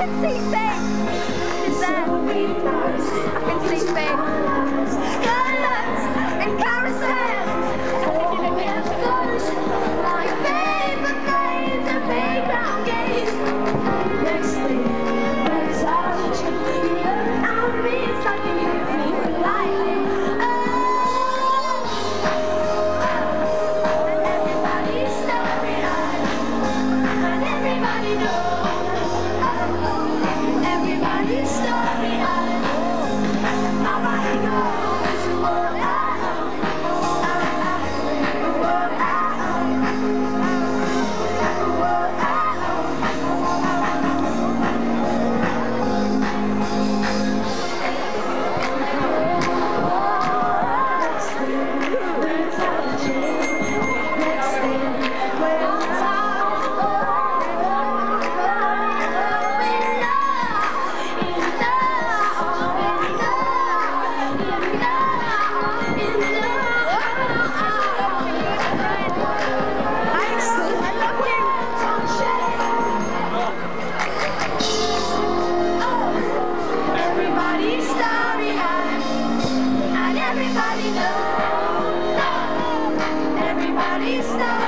I can see things. Is that? I can see Everybody's starry eyed, and everybody knows. Everybody's starry.